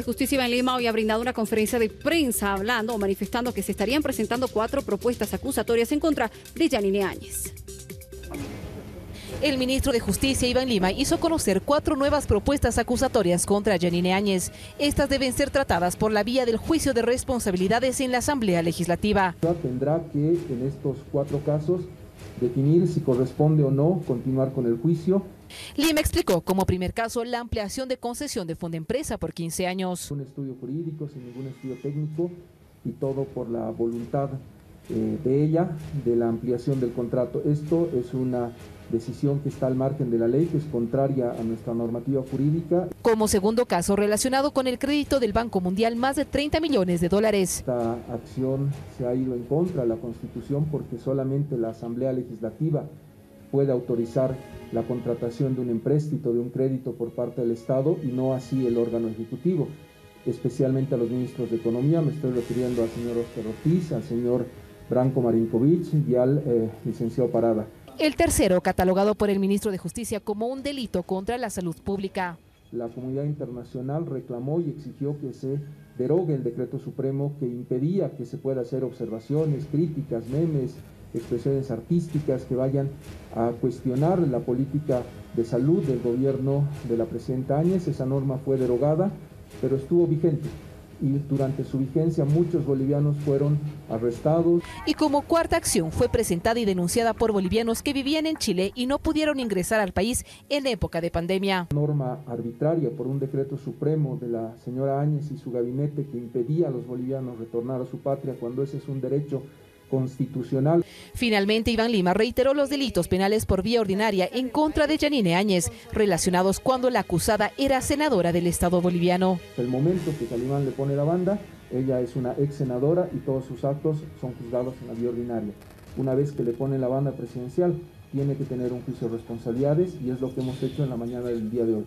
de Justicia en Lima hoy ha brindado una conferencia de prensa hablando o manifestando que se estarían presentando cuatro propuestas acusatorias en contra de Yanine Áñez. El ministro de Justicia, Iván Lima, hizo conocer cuatro nuevas propuestas acusatorias contra Janine Áñez. Estas deben ser tratadas por la vía del juicio de responsabilidades en la Asamblea Legislativa. Tendrá que, en estos cuatro casos, definir si corresponde o no continuar con el juicio. Lima explicó como primer caso la ampliación de concesión de fondo empresa por 15 años. Un estudio jurídico sin ningún estudio técnico y todo por la voluntad eh, de ella de la ampliación del contrato. Esto es una decisión que está al margen de la ley, que es contraria a nuestra normativa jurídica. Como segundo caso relacionado con el crédito del Banco Mundial, más de 30 millones de dólares. Esta acción se ha ido en contra de la Constitución porque solamente la Asamblea Legislativa puede autorizar la contratación de un empréstito, de un crédito por parte del Estado y no así el órgano ejecutivo, especialmente a los ministros de Economía, me estoy refiriendo al señor Oscar Ortiz, al señor Branco Marinkovic y al eh, licenciado Parada. El tercero, catalogado por el ministro de Justicia como un delito contra la salud pública. La comunidad internacional reclamó y exigió que se derogue el decreto supremo que impedía que se pueda hacer observaciones, críticas, memes, expresiones artísticas que vayan a cuestionar la política de salud del gobierno de la presidenta Áñez. Esa norma fue derogada, pero estuvo vigente y durante su vigencia muchos bolivianos fueron arrestados. Y como cuarta acción fue presentada y denunciada por bolivianos que vivían en Chile y no pudieron ingresar al país en época de pandemia. Norma arbitraria por un decreto supremo de la señora Áñez y su gabinete que impedía a los bolivianos retornar a su patria cuando ese es un derecho constitucional. Finalmente, Iván Lima reiteró los delitos penales por vía ordinaria en contra de Janine Áñez, relacionados cuando la acusada era senadora del Estado boliviano. El momento que Calimán le pone la banda, ella es una ex senadora y todos sus actos son juzgados en la vía ordinaria. Una vez que le pone la banda presidencial, tiene que tener un juicio de responsabilidades y es lo que hemos hecho en la mañana del día de hoy.